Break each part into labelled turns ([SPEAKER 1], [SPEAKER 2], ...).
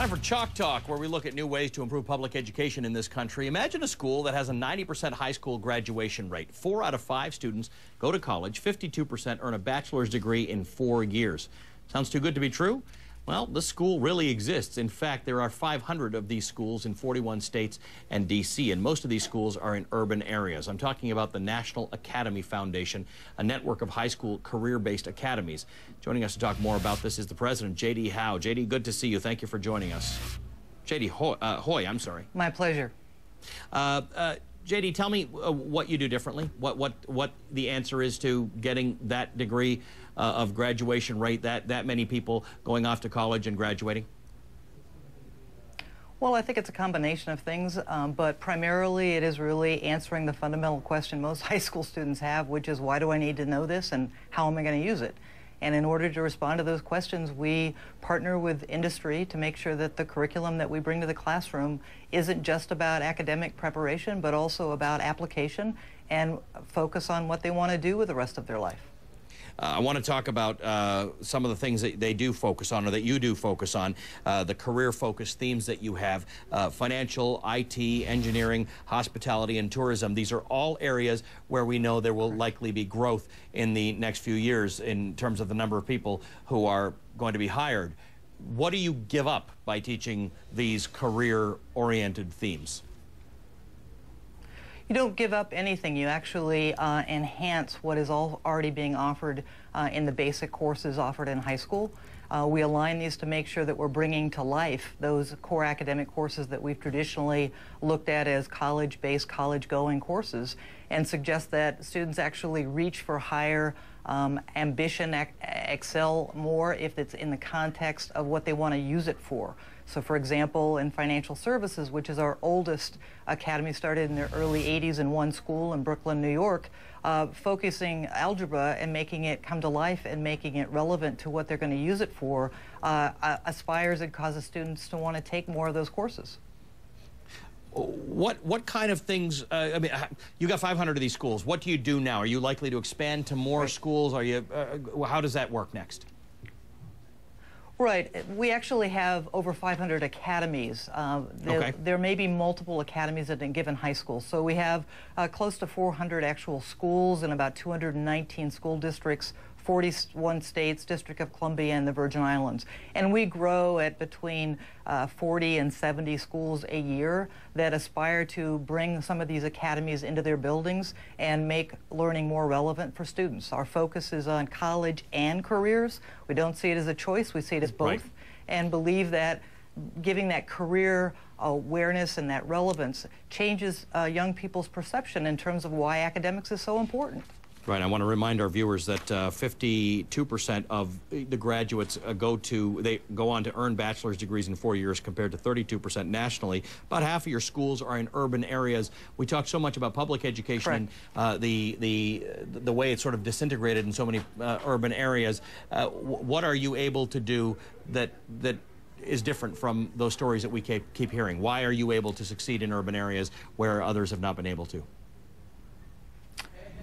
[SPEAKER 1] Time for Chalk Talk, where we look at new ways to improve public education in this country. Imagine a school that has a 90% high school graduation rate. Four out of five students go to college, 52% earn a bachelor's degree in four years. Sounds too good to be true? Well, this school really exists. In fact, there are 500 of these schools in 41 states and D.C., and most of these schools are in urban areas. I'm talking about the National Academy Foundation, a network of high school career-based academies. Joining us to talk more about this is the president, J.D. Howe. J.D., good to see you. Thank you for joining us. J.D. Hoye, uh, Hoye I'm sorry.
[SPEAKER 2] My pleasure.
[SPEAKER 1] Uh, uh, JD, tell me uh, what you do differently. What what what the answer is to getting that degree uh, of graduation rate. That that many people going off to college and graduating.
[SPEAKER 2] Well, I think it's a combination of things, um, but primarily it is really answering the fundamental question most high school students have, which is why do I need to know this and how am I going to use it? And in order to respond to those questions, we partner with industry to make sure that the curriculum that we bring to the classroom isn't just about academic preparation, but also about application and focus on what they want to do with the rest of their life.
[SPEAKER 1] Uh, I want to talk about uh, some of the things that they do focus on or that you do focus on, uh, the career-focused themes that you have, financial, IT, engineering, hospitality, and tourism. These are all areas where we know there will likely be growth in the next few years in terms of the number of people who are going to be hired. What do you give up by teaching these career-oriented themes?
[SPEAKER 2] You don't give up anything. You actually uh, enhance what is all already being offered uh, in the basic courses offered in high school. Uh, we align these to make sure that we're bringing to life those core academic courses that we've traditionally looked at as college-based, college-going courses and suggest that students actually reach for higher um, ambition, excel more if it's in the context of what they want to use it for. So for example, in financial services, which is our oldest academy, started in the early 80s in one school in Brooklyn, New York, uh, focusing algebra and making it come to life and making it relevant to what they're going to use it for, uh, aspires and causes students to want to take more of those courses.
[SPEAKER 1] What what kind of things? Uh, I mean, you got 500 of these schools. What do you do now? Are you likely to expand to more right. schools? Are you? Uh, how does that work next?
[SPEAKER 2] Right. We actually have over 500 academies. Uh, there, okay. there, may be multiple academies at a given high school. So we have uh, close to 400 actual schools and about 219 school districts 41 states, District of Columbia, and the Virgin Islands. And we grow at between uh, 40 and 70 schools a year that aspire to bring some of these academies into their buildings and make learning more relevant for students. Our focus is on college and careers. We don't see it as a choice, we see it as both, right. and believe that giving that career awareness and that relevance changes uh, young people's perception in terms of why academics is so important.
[SPEAKER 1] Right. I want to remind our viewers that 52% uh, of the graduates uh, go to they go on to earn bachelor's degrees in four years, compared to 32% nationally. About half of your schools are in urban areas. We talk so much about public education and uh, the the the way it's sort of disintegrated in so many uh, urban areas. Uh, what are you able to do that that is different from those stories that we keep, keep hearing? Why are you able to succeed in urban areas where others have not been able to?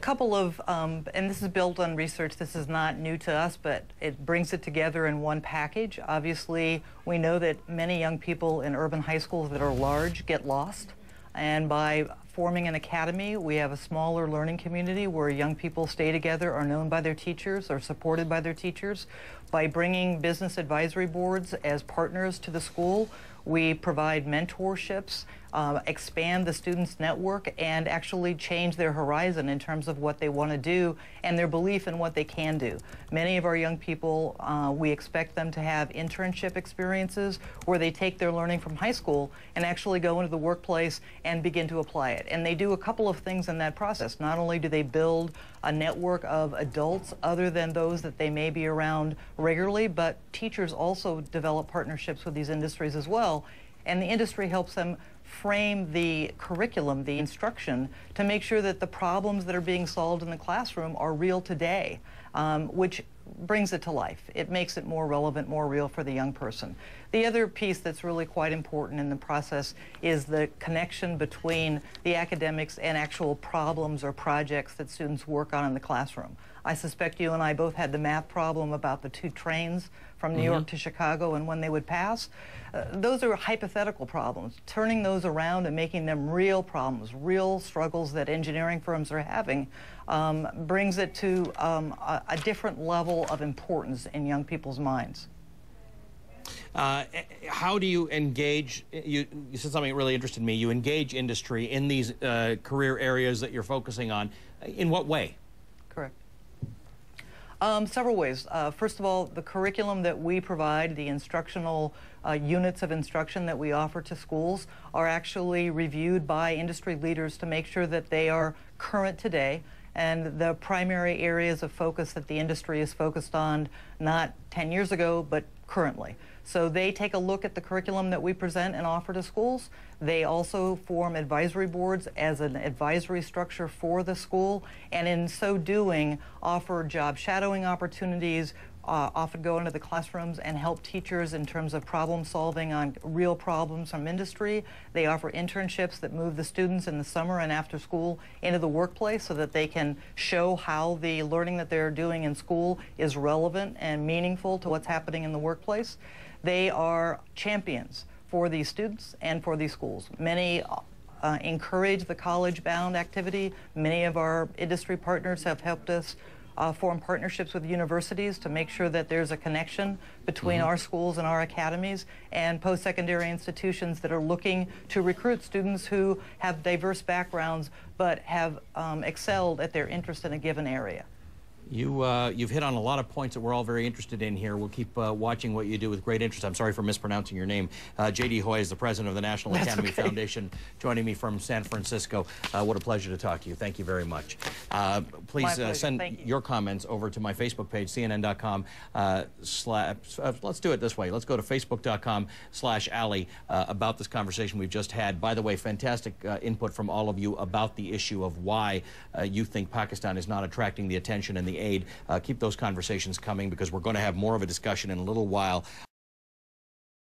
[SPEAKER 2] Couple of, um, and this is built on research, this is not new to us, but it brings it together in one package. Obviously, we know that many young people in urban high schools that are large get lost. And by forming an academy, we have a smaller learning community where young people stay together, are known by their teachers, are supported by their teachers. By bringing business advisory boards as partners to the school, we provide mentorships, uh, expand the students' network, and actually change their horizon in terms of what they want to do and their belief in what they can do. Many of our young people, uh, we expect them to have internship experiences where they take their learning from high school and actually go into the workplace and begin to apply it. And they do a couple of things in that process. Not only do they build a network of adults other than those that they may be around regularly, but teachers also develop partnerships with these industries as well. And the industry helps them frame the curriculum, the instruction, to make sure that the problems that are being solved in the classroom are real today, um, which brings it to life. It makes it more relevant, more real for the young person. The other piece that's really quite important in the process is the connection between the academics and actual problems or projects that students work on in the classroom. I suspect you and I both had the math problem about the two trains from New York to Chicago and when they would pass. Uh, those are hypothetical problems. Turning those around and making them real problems, real struggles that engineering firms are having, um, brings it to um, a, a different level of importance in young people's minds.
[SPEAKER 1] Uh, how do you engage? You, you, said something that really interested me. You engage industry in these uh, career areas that you're focusing on. In what way?
[SPEAKER 2] Correct. Um, several ways. Uh, first of all, the curriculum that we provide, the instructional uh, units of instruction that we offer to schools, are actually reviewed by industry leaders to make sure that they are current today and the primary areas of focus that the industry is focused on not 10 years ago, but currently. So they take a look at the curriculum that we present and offer to schools. They also form advisory boards as an advisory structure for the school, and in so doing, offer job shadowing opportunities, uh, often go into the classrooms and help teachers in terms of problem solving on real problems from industry. They offer internships that move the students in the summer and after school into the workplace so that they can show how the learning that they're doing in school is relevant and meaningful to what's happening in the workplace. They are champions for these students and for these schools. Many uh, encourage the college-bound activity. Many of our industry partners have helped us uh, form partnerships with universities to make sure that there's a connection between mm -hmm. our schools and our academies and post-secondary institutions that are looking to recruit students who have diverse backgrounds but have um, excelled at their interest in a given area.
[SPEAKER 1] You, uh, you've hit on a lot of points that we're all very interested in here. We'll keep uh, watching what you do with great interest. I'm sorry for mispronouncing your name. Uh, J.D. Hoye is the president of the National
[SPEAKER 2] That's
[SPEAKER 1] Academy
[SPEAKER 2] okay.
[SPEAKER 1] Foundation, joining me from San Francisco. Uh, what a pleasure to talk to you. Thank you very much. Uh, please uh, send
[SPEAKER 2] you.
[SPEAKER 1] your comments over to my Facebook page, cnn.com. slash, let's do it this way. Let's go to facebook.com slash Ali about this conversation we've just had. By the way, fantastic input from all of you about the issue of why you think Pakistan is not attracting the attention and the aid. Uh, keep those conversations coming because we're going to have more of a discussion in a little while